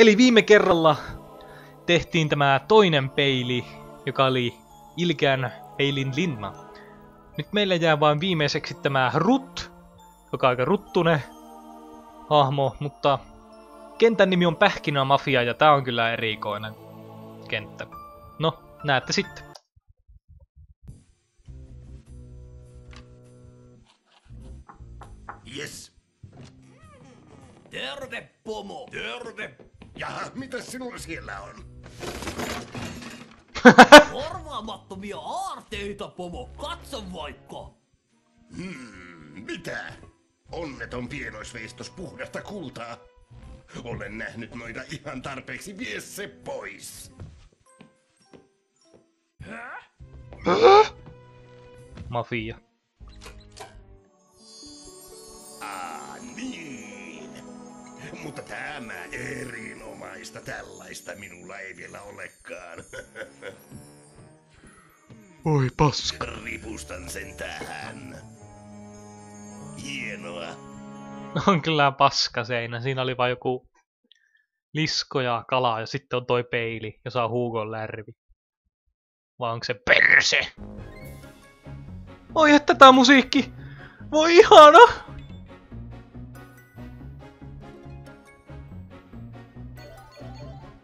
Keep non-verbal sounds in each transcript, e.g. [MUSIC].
Eli viime kerralla tehtiin tämä toinen peili, joka oli ilkeän peilin linna. Nyt meillä jää vain viimeiseksi tämä Rut, joka on aika ruttune hahmo, mutta kentän nimi on Pähkinä Mafia ja tää on kyllä erikoinen kenttä. No, näette sitten. Yes. Terve, pomo! Terve. Jaha, mitä sinulla siellä on? [LAUGHS] Korvaamattomia aarteita, pomo! Katso vaikka! Hmm, mitä? Onneton pienoisveistos puhdasta kultaa. Olen nähnyt noita ihan tarpeeksi. Vie se pois. Mafia. Mutta tämä erinomaista tällaista minulla ei vielä olekaan. [LAUGHS] Oi paska. Ripustan sen tähän. Hienoa. On kyllä paska seinä. Siinä oli vain joku lisko ja kala ja sitten on toi peili, jossa on Hugon lärvi. Vai onko se perse? Oi että tää musiikki! Voi ihana!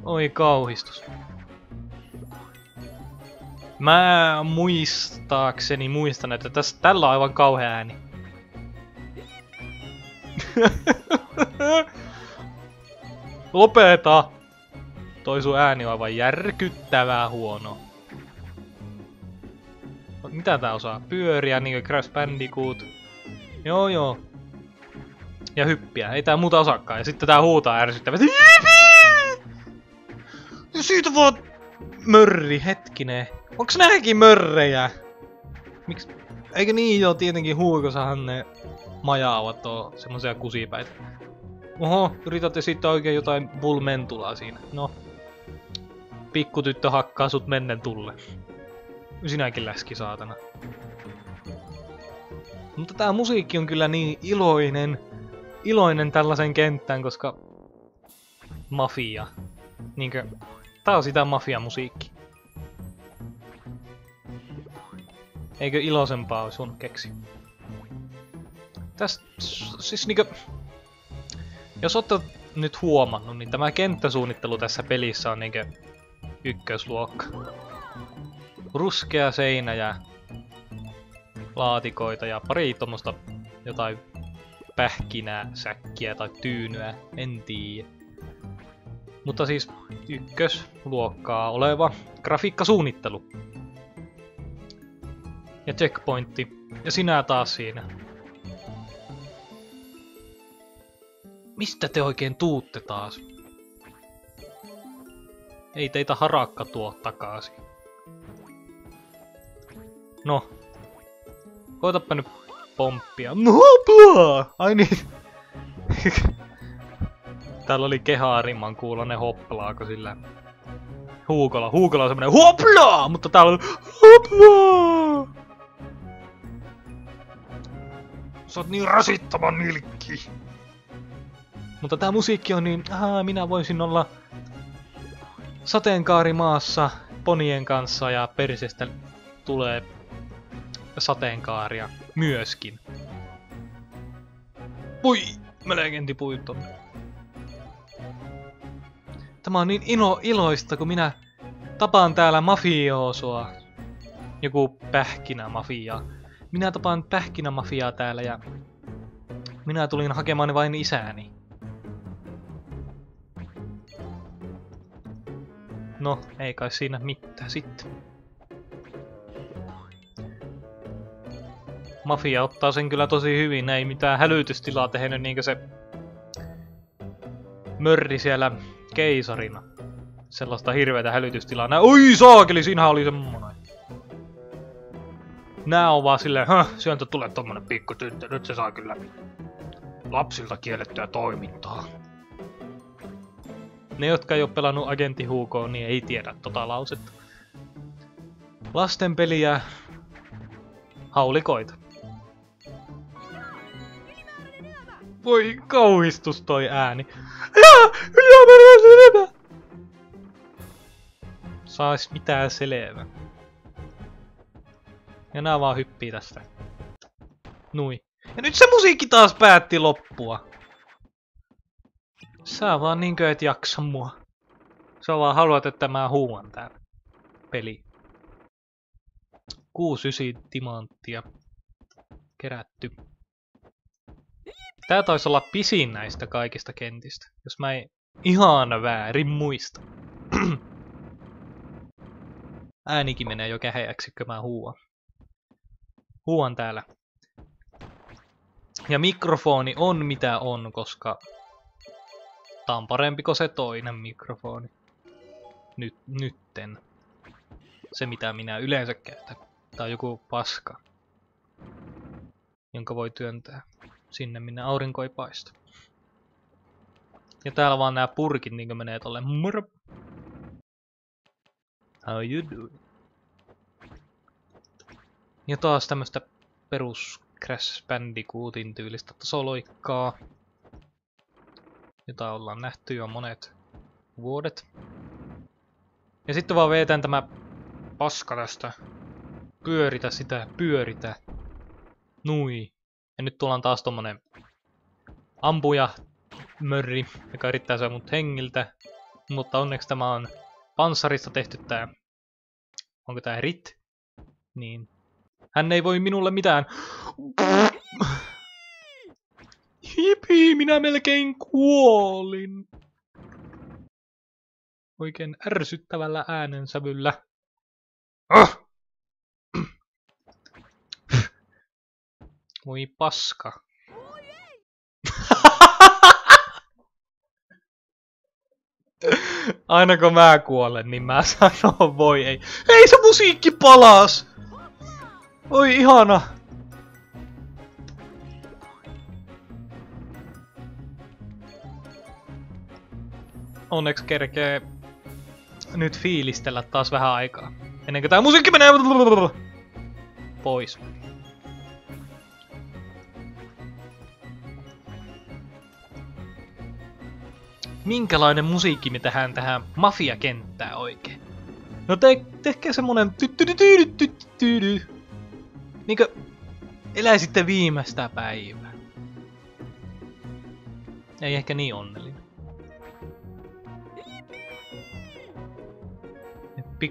Oi kauhistus. Mä muistaakseni muistan, että tässä, tällä on aivan kauhea ääni. [LAUGHS] Lopeta! Toi sun ääni on aivan järkyttävää huono. Mitä tää osaa? Pyöriä niinku Crash Bandicoot. Joo joo. Ja hyppiä. Ei tää muuta osaakaan. Ja sitten tää huutaa ärsyttävästi. [LAUGHS] Siitä vaan mörri, hetkinen. Onks nääkin mörrejä? Miks? Eikö niin joo, tietenkin huukosahan ne majaavat on semmosia kusipäitä. Oho, yrität esittää oikein jotain bulmentulaa siinä. No. Pikkutyttö hakkaa sut mennen tulle. Sinäkin läski saatana. Mutta tää musiikki on kyllä niin iloinen. Iloinen tällaisen kenttään, koska... Mafia. Niinkö... Tää on sitä mafia-musiikki. Eikö iloisempaa olisi sun keksi? Tästä, siis niinkö... Jos ootte nyt huomannut, niin tämä kenttäsuunnittelu tässä pelissä on niinkö ykkösluokka. Ruskea seinä ja laatikoita ja pari tommosta jotain pähkinää, säkkiä tai tyynyä, en tiedä. Mutta siis ykkösluokkaa oleva grafiikkasuunnittelu. Ja checkpointti. Ja sinä taas siinä. Mistä te oikein tuutte taas? Ei teitä harakka tuo takaisin. No. Koitapa nyt pomppia. No! Ai niin. [LAUGHS] Täällä oli kehaarimman kuulonen hoplaako sillä. Huukola. Huukola on semmonen hoplaa! Mutta täällä on hoplaa! Sä oot niin rasittavan nilkki. Mutta tää musiikki on niin, ahaa, minä voisin olla sateenkaarimaassa ponien kanssa ja persestä tulee sateenkaaria myöskin. Voi, melkein tipuin tonne. Tämä on niin ilo, iloista, kun minä tapaan täällä mafioosoa. Joku pähkinä mafia. Minä tapaan pähkinä mafiaa täällä ja minä tulin hakemaan vain isääni. No, ei kai siinä mitään sitten. Mafia ottaa sen kyllä tosi hyvin, ei mitään hälytystilaa tehnyt niinkö se mörri siellä keisarina. Sellaista hirveätä hälytystilaa. Nää, oi saakeli, siinä oli semmonen. Nää on vaan silleen, höh, sieltä tulee tommonen pikku tyttö, nyt se saa kyllä lapsilta kiellettyä toimintaa. Ne, jotka ei ole pelannut Agentti Hugo, niin ei tiedä tota lausetta. Lastenpeliä, haulikoita. Voi kauhistus toi ääni. [LAUGHS] Ja Sais mitään selvä. Ja nää vaan hyppii tästä. Nui. Ja nyt se musiikki taas päätti loppua. Sä vaan niinkö et jaksa mua. Sä vaan haluat, että mä huuan täällä. Peli. 69 timanttia. Kerätty. Tää taisi olla pisin näistä kaikista kentistä, jos mä en ihan väärin muista. [CLEARS THROAT] Äänikin menee jo käheäksi, kun mä huuan. Huuan täällä. Ja mikrofoni on mitä on, koska tää on parempi kuin se toinen mikrofoni. Nyt, nytten. Se mitä minä yleensä käytän. Tää on joku paska. Jonka voi työntää sinne minne aurinko ei paista. Ja täällä vaan nämä purkit niinkö menee tolle moro. How you doing? Ja taas tämmöstä perus Crash Bandicootin tyylistä tasoloikkaa. Jota ollaan nähty jo monet vuodet. Ja sitten vaan veetään tämä paska tästä. Pyöritä sitä, pyöritä. Nui. Ja nyt tullaan taas tommonen ampuja mörri, joka yrittää saada mut hengiltä. Mutta onneksi tämä on panssarista tehty tää. Onko tää Rit? Niin. Hän ei voi minulle mitään. Hipi, minä melkein kuolin. Oikein ärsyttävällä äänensävyllä. Ah! Voi paska. Aina kun mä kuolen, niin mä [LAUGHS] sanon voi ei. Ei se musiikki palas! Oi ihana! Onneksi kerkee nyt fiilistellä taas vähän aikaa. Ennen kuin tää musiikki menee [LAUGHS] pois. Minkälainen musiikki me tähän tähän mafiakenttään oikein. No te, tehkää semmonen Niinkö eläisitte viimeistä päivää. Ei ehkä niin onnellinen.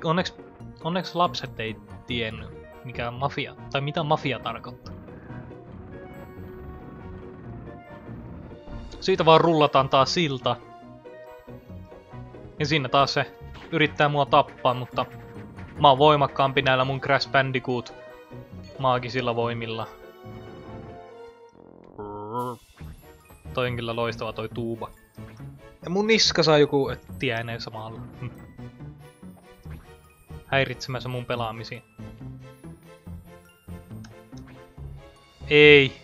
Onneksi, onneksi lapset ei tiennyt, mikä mafia, tai mitä mafia tarkoittaa. Siitä vaan rullataan taas silta, ja siinä taas se yrittää mua tappaa, mutta mä oon voimakkaampi näillä mun Crash Bandicoot maagisilla voimilla. Toi on kyllä loistava toi tuuba. Ja mun niska saa joku tiäinen samalla. Hm. Häiritsemässä mun pelaamisiin. Ei.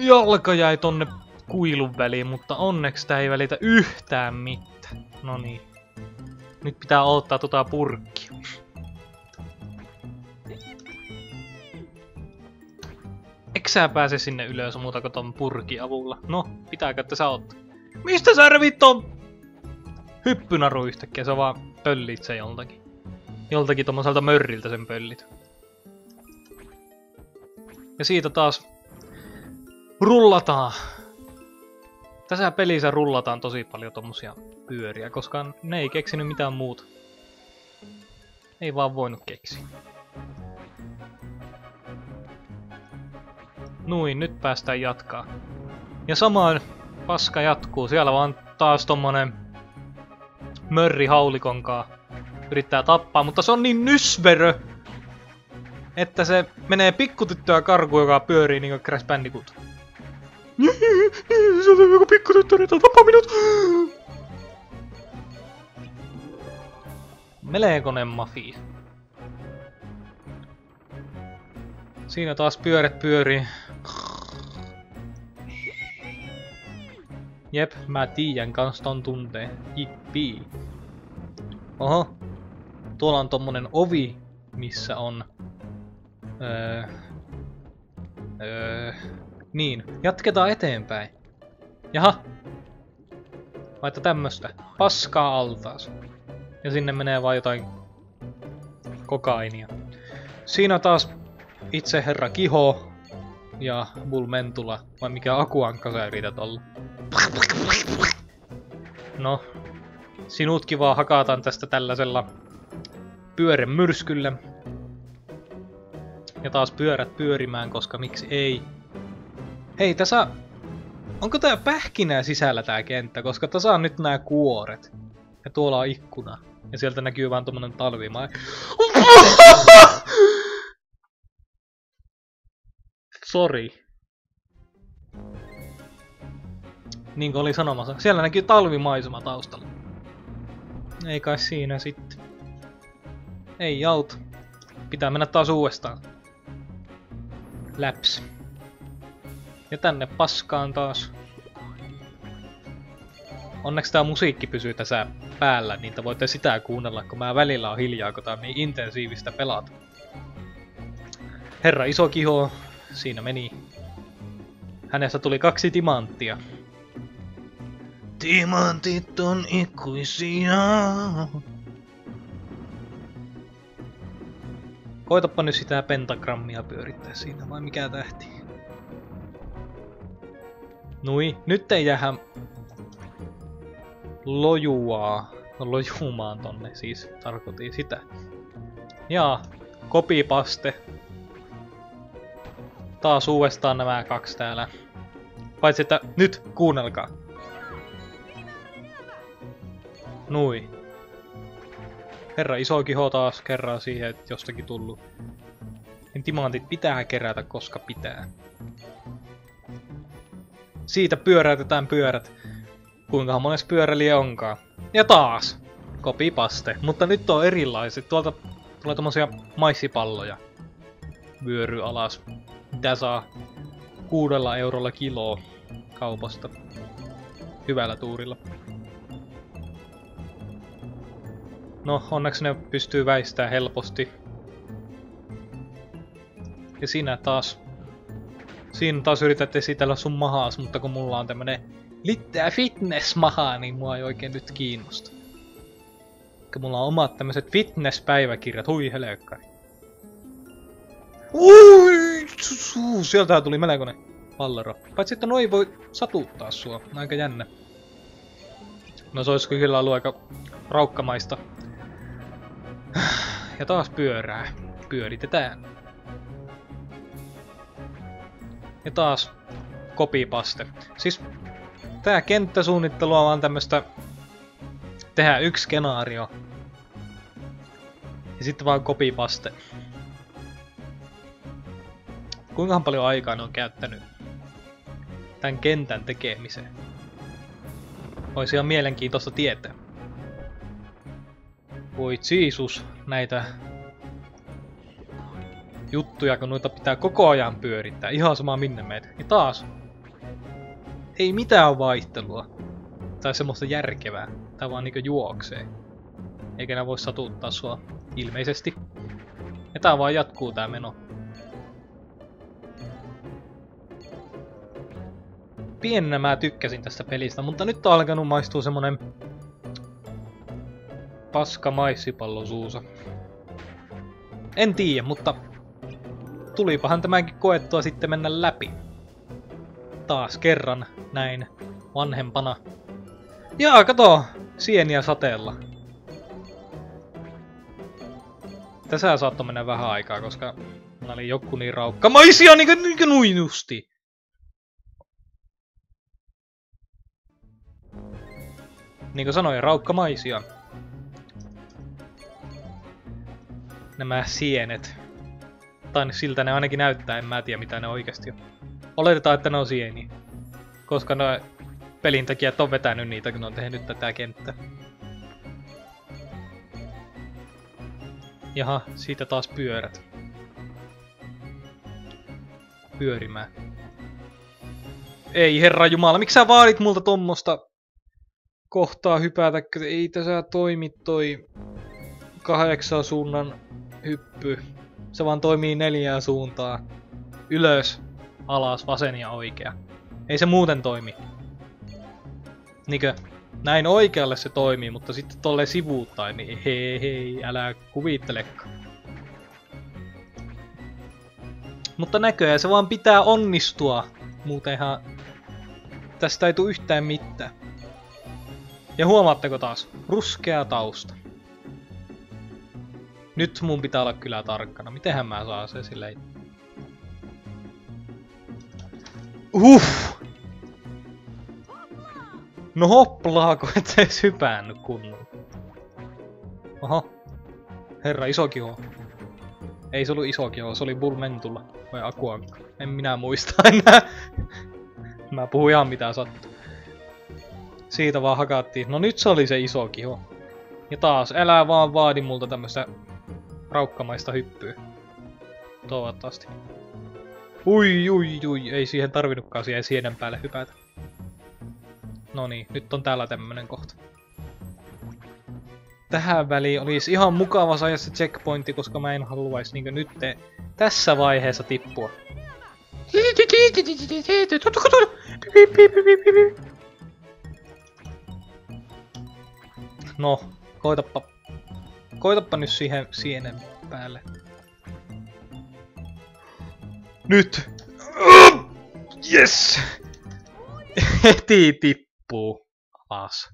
Jalka jäi tonne kuilun väliin, mutta onneksi tää ei välitä yhtään mitään. No niin. Nyt pitää ottaa tota purkki. Eikö sä pääse sinne ylös muuta kuin ton purki avulla? No, pitääkö että sä oot? Mistä sä revit ton hyppynaru yhtäkkiä? Sä vaan pöllit se joltakin. Joltakin tommoselta mörriltä sen pöllit. Ja siitä taas rullataan tässä pelissä rullataan tosi paljon tommosia pyöriä, koska ne ei keksinyt mitään muuta. Ei vaan voinut keksiä. Nuin, nyt päästään jatkaa. Ja samaan paska jatkuu. Siellä vaan taas tommonen mörri haulikonkaa yrittää tappaa, mutta se on niin nysverö, että se menee pikkutyttöä karkuun, joka pyörii niinku Crash Bandicoot. [LAUGHS] On joku pikkutyttö, että tappa minut! Melekonen mafia. Siinä taas pyörät pyörii. Jep, mä tiedän kans ton tunteen. Jippi. Oho. Tuolla on tommonen ovi, missä on... Öö, öö, niin, jatketaan eteenpäin. Jaha. että tämmöstä. Paskaa altaas. Ja sinne menee vaan jotain kokainia. Siinä taas itse herra Kiho ja Bulmentula, vai mikä akuankka sä yrität olla? No, sinutkin vaan hakataan tästä tällaisella pyörämyrskyllä. Ja taas pyörät pyörimään, koska miksi ei. Hei, tässä Onko tää pähkinää sisällä tää kenttä? Koska tässä on nyt nää kuoret. Ja tuolla on ikkuna. Ja sieltä näkyy vaan tommonen talvimaa. [LAUGHS] Sorry. Niin kuin oli sanomassa. Siellä näkyy talvimaisema taustalla. Ei kai siinä sitten. Ei auta. Pitää mennä taas uudestaan. Läps. Ja tänne paskaan taas. Onneksi tää musiikki pysyy tässä päällä, niin te voitte sitä kuunnella, kun mä välillä on hiljaa, kun tää on niin intensiivistä pelata. Herra iso kiho, siinä meni. Hänestä tuli kaksi timanttia. Timantit on ikuisia. Koitapa nyt sitä pentagrammia pyörittää siinä, vai mikä tähti? Nui, nyt ei jäähän lojuaa, no lojumaan tonne siis, tarkoitin sitä. Jaa, kopipaste. Taas uudestaan nämä kaksi täällä. Paitsi että nyt kuunnelkaa. Nui. Herra iso kiho taas kerran siihen, että jostakin tullut. Niin timantit pitää kerätä, koska pitää. Siitä pyöräytetään pyörät. Kuinka monessa pyöräliä onkaan. Ja taas. Kopipaste. Mutta nyt on erilaiset. Tuolta tulee tommosia maissipalloja. Vyöry alas. Mitä saa kuudella eurolla kiloa kaupasta. Hyvällä tuurilla. No, onneksi ne pystyy väistämään helposti. Ja siinä taas... Siinä taas yrität esitellä sun mahaas, mutta kun mulla on tämmönen littää fitness maha, niin mua ei oikein nyt kiinnosta. Kun mulla on omat tämmöiset fitness-päiväkirjat, hui helkkari. Ui, sieltä tuli melkoinen pallero. Paitsi että noi voi satuttaa sua, aika jännä. No se olisi kyllä ollut aika raukkamaista ja taas pyörää. Pyöritetään. Ja taas kopipaste. Siis tää kenttäsuunnittelu on vaan tämmöstä tehdä yksi skenaario. Ja sitten vaan kopipaste. Kuinka paljon aikaa ne on käyttänyt tämän kentän tekemiseen? Olisi ihan mielenkiintoista tietää. Voi Jeesus, näitä juttuja, kun noita pitää koko ajan pyörittää. Ihan sama minne meet. Ja taas. Ei mitään vaihtelua. Tai semmoista järkevää. Tää vaan niinku juoksee. Eikä nää voi satuttaa sua. Ilmeisesti. Ja tää vaan jatkuu tää meno. Pienenä mä tykkäsin tästä pelistä, mutta nyt on alkanut maistua semmonen paska maissipallo suusa. En tiedä, mutta tulipahan tämänkin koettua sitten mennä läpi. Taas kerran näin vanhempana. Jaa, kato! Sieniä sateella. Tässä saattoi mennä vähän aikaa, koska mä olin joku niin raukkamaisia niin kuin, niin nuin justi. Niin kuin sanoin, raukkamaisia. nämä sienet. Tai siltä ne ainakin näyttää, en mä tiedä mitä ne oikeasti on. Oletetaan, että ne on sieni. Koska no pelintekijät on vetänyt niitä, kun ne on tehnyt tätä kenttää. Jaha, siitä taas pyörät. Pyörimään. Ei herra jumala, miksi sä vaadit multa tommosta kohtaa hypätä, ei tässä toimi toi kahdeksan suunnan hyppy. Se vaan toimii neljään suuntaan. Ylös, alas, vasen ja oikea. Ei se muuten toimi. Niinkö, näin oikealle se toimii, mutta sitten tolle sivuuttain, niin hei hei, älä kuvittelekaan. Mutta näköjään se vaan pitää onnistua. Muutenhan tästä ei tule yhtään mitään. Ja huomaatteko taas? Ruskea tausta. Nyt mun pitää olla kyllä tarkkana. Mitenhän mä saan se silleen... Uff! No hoplaako, et sä edes hypännyt kunnolla. Oho. Herra, iso kiho. Ei se ollut iso kiho, se oli Bullmentulla. Vai Akuankka. En minä muista [LAUGHS] enää. Mä puhun ihan mitä sattuu. Siitä vaan hakattiin. No nyt se oli se iso kiho. Ja taas, älä vaan vaadi multa tämmöstä raukkamaista hyppyä. Toivottavasti. Ui, ui, ui, ei siihen tarvinnutkaan siihen sienen päälle hypätä. No niin, nyt on täällä tämmönen kohta. Tähän väliin olisi ihan mukava saada se checkpointti, koska mä en haluaisi niinkö nyt tässä vaiheessa tippua. No, koitappa. Koitappa nyt siihen sienen päälle. Nyt! Yes! [LAUGHS] Heti tippuu alas.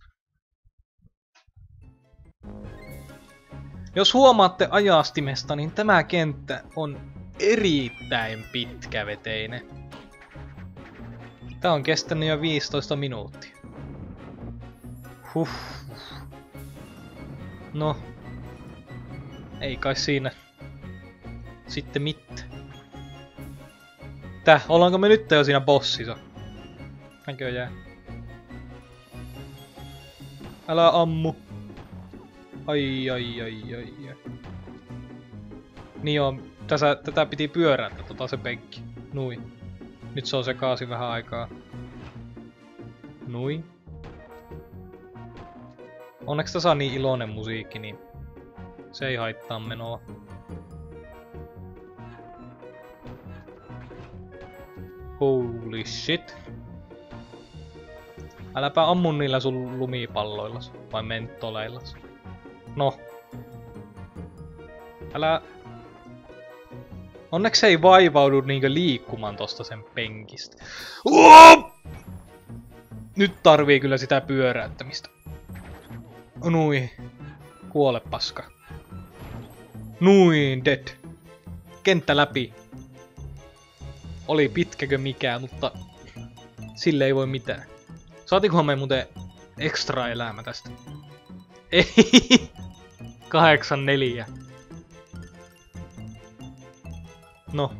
Jos huomaatte ajastimesta, niin tämä kenttä on erittäin pitkäveteinen. Tää on kestänyt jo 15 minuuttia. Huh. No. Ei kai siinä. Sitten mitään. Tää, ollaanko me nyt jo siinä bossissa? Näköjään. Älä ammu. Ai ai ai ai ai. Niin joo, tässä, tätä piti pyörätä, tota se penkki. Nui. Nyt se on sekaisin vähän aikaa. Nui. Onneksi tässä on niin iloinen musiikki, niin se ei haittaa menoa. Holy shit. Äläpä ammu niillä sun lumipalloillas, vai mentoleillas. No. Älä... Onneksi ei vaivaudu niinkö liikkumaan tosta sen penkistä. Uop! Nyt tarvii kyllä sitä pyöräyttämistä. Nui. Kuole paska. Nuin, dead. Kenttä läpi. Oli pitkäkö mikään, mutta sille ei voi mitään. Saatikohan me muuten ekstra elämä tästä? [LAUGHS] Ei. 84. No,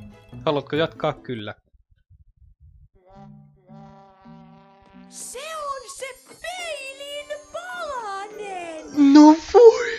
haluatko jatkaa? Kyllä. Se on se peilin palanen! No voi